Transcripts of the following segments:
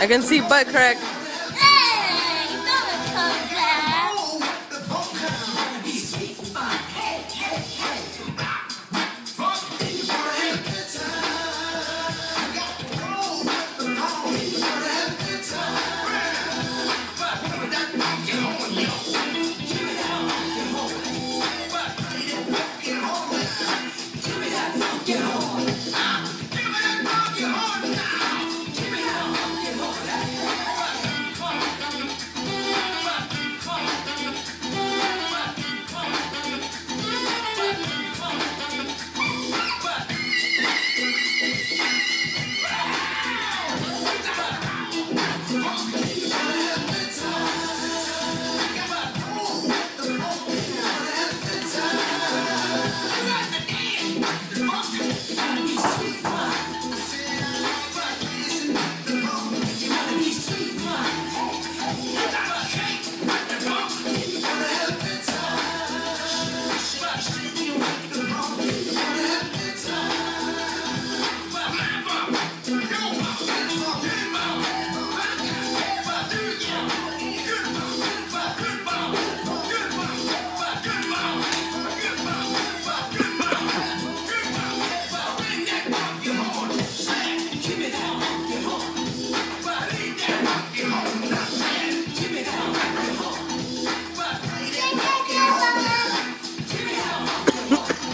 I can see butt crack. Huh?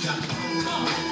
Come on.